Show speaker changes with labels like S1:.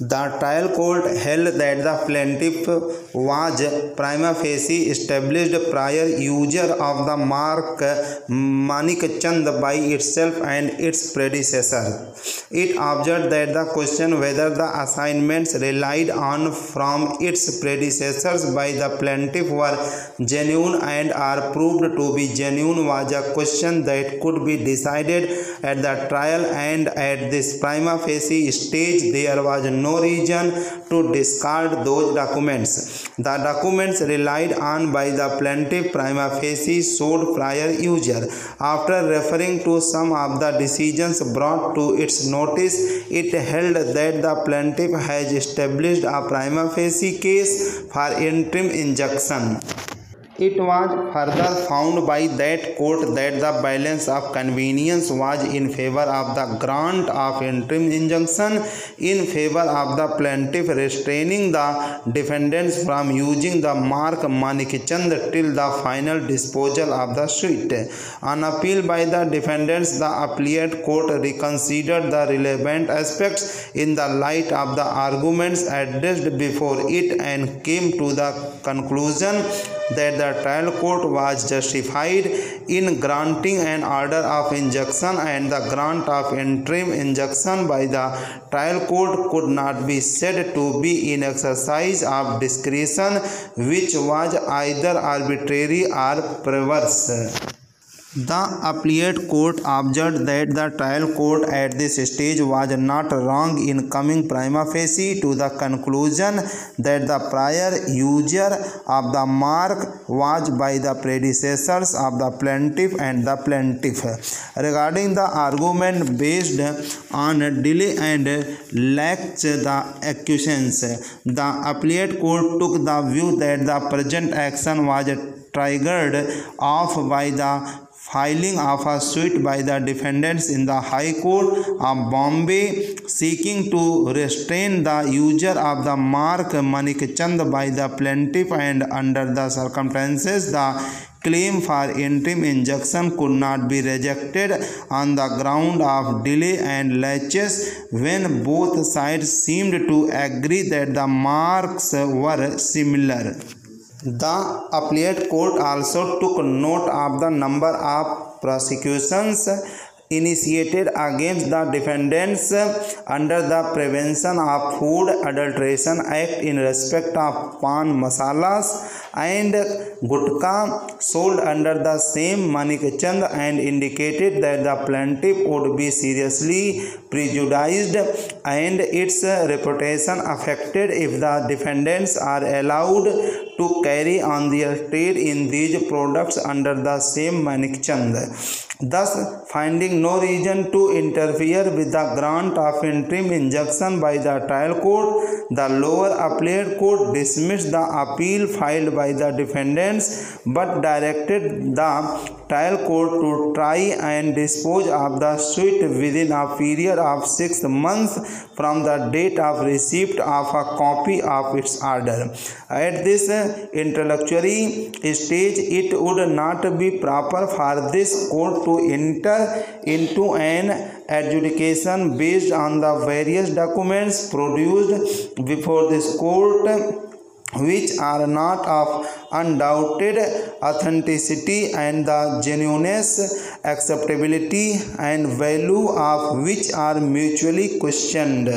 S1: The trial court held that the plaintiff was prima facie established prior user of the mark Manikchand by itself and its predecessor. It observed that the question whether the assignments relied on from its predecessors by the plaintiff were genuine and are proved to be genuine was a question that could be decided at the trial, and at this prima facie stage there was no no reason to discard those documents. The documents relied on by the plaintiff prima facie showed prior user. After referring to some of the decisions brought to its notice, it held that the plaintiff has established a prima facie case for interim injunction. It was further found by that court that the balance of convenience was in favor of the grant of interim injunction in favor of the plaintiff restraining the defendants from using the mark Manikichand till the final disposal of the suit. On appeal by the defendants, the appellate court reconsidered the relevant aspects in the light of the arguments addressed before it and came to the conclusion that the trial court was justified in granting an order of injunction and the grant of interim injunction by the trial court could not be said to be in exercise of discretion which was either arbitrary or perverse the appellate court observed that the trial court at this stage was not wrong in coming prima facie to the conclusion that the prior user of the mark was by the predecessors of the plaintiff and the plaintiff. Regarding the argument based on delay and lax the accusations, the appellate court took the view that the present action was triggered off by the filing of a suit by the defendants in the High Court of Bombay seeking to restrain the user of the mark Manik Chand by the plaintiff and under the circumstances the claim for interim injunction could not be rejected on the ground of delay and laches when both sides seemed to agree that the marks were similar. the appellate court also took note of the number of prosecutions initiated against the defendants under the prevention of food adulteration act in respect of pan masalas and gutka sold under the same manikchand and indicated that the plaintiff would be seriously prejudiced and its reputation affected if the defendants are allowed to carry on their trade in these products under the same manichand thus finding no reason to interfere with the grant of interim injunction by the trial court the lower appellate court dismissed the appeal filed by the defendants but directed the trial court to try and dispose of the suit within a period of 6 months from the date of receipt of a copy of its order at this introductory stage it would not be proper for this court to enter into an adjudication based on the various documents produced before this court which are not of undoubted authenticity and the genuineness acceptability and value of which are mutually questioned